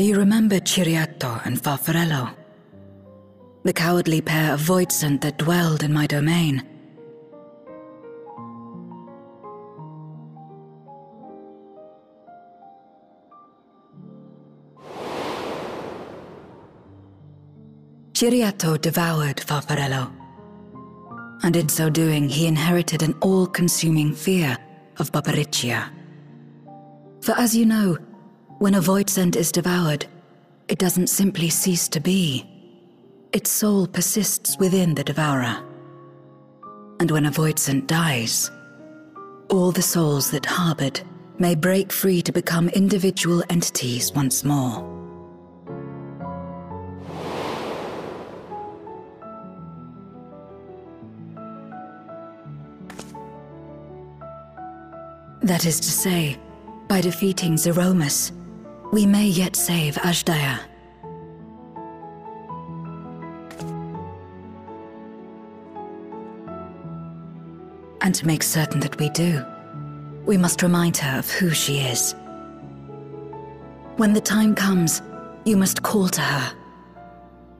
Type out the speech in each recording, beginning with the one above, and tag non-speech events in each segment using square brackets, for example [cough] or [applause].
Do you remember Ciriato and Farfarello? The cowardly pair of Voidsent that dwelled in my domain. Ciriato devoured Farfarello. And in so doing, he inherited an all-consuming fear of Barbariccia. For as you know, when a Voidsent is devoured, it doesn't simply cease to be. Its soul persists within the devourer. And when a Voidsent dies, all the souls that harbored may break free to become individual entities once more. That is to say, by defeating Zeromus, we may yet save Azdaja. And to make certain that we do, we must remind her of who she is. When the time comes, you must call to her.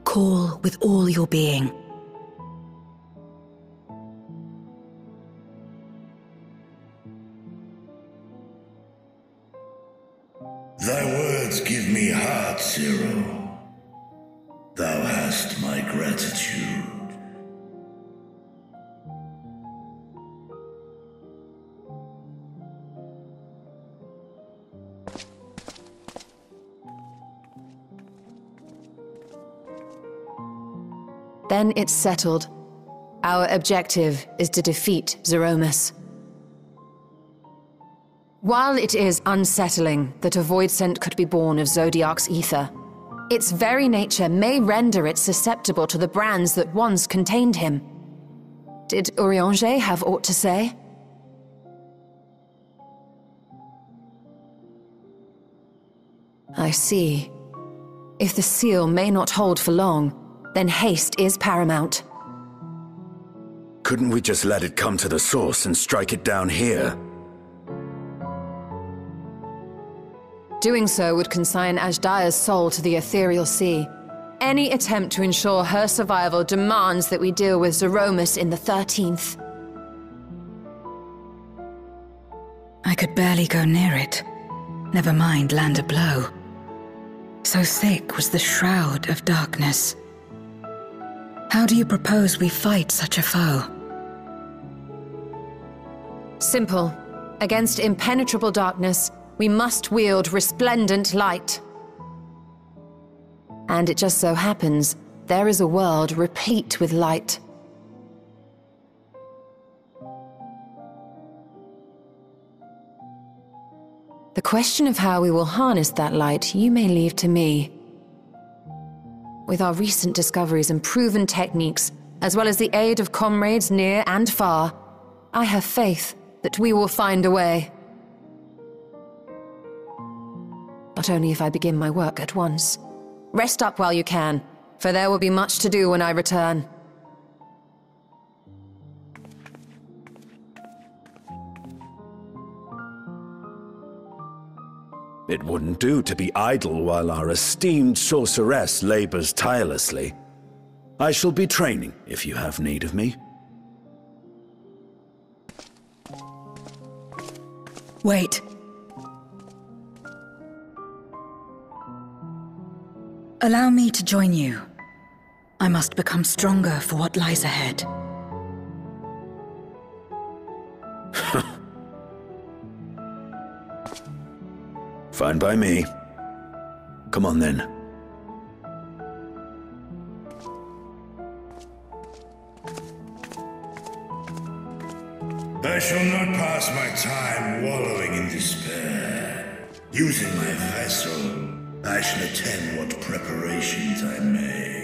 Call with all your being. Thy words give me heart, Zero. Thou hast my gratitude. Then it's settled. Our objective is to defeat Zeromus. While it is unsettling that a Voidsent could be born of Zodiark's ether, its very nature may render it susceptible to the brands that once contained him. Did Urianger have aught to say? I see. If the seal may not hold for long, then haste is paramount. Couldn't we just let it come to the source and strike it down here? Doing so would consign Azdaja's soul to the ethereal sea. Any attempt to ensure her survival demands that we deal with Zeromus in the 13th. I could barely go near it. Never mind land a blow. So thick was the shroud of darkness. How do you propose we fight such a foe? Simple. Against impenetrable darkness, we must wield resplendent light. And it just so happens, there is a world replete with light. The question of how we will harness that light you may leave to me. With our recent discoveries and proven techniques, as well as the aid of comrades near and far, I have faith that we will find a way. Not only if I begin my work at once. Rest up while you can, for there will be much to do when I return. It wouldn't do to be idle while our esteemed sorceress labors tirelessly. I shall be training if you have need of me. Wait. Allow me to join you. I must become stronger for what lies ahead. [laughs] Fine by me. Come on then. I shall not pass my time wallowing in despair. Using my vessel, I shall attend what preparations I may.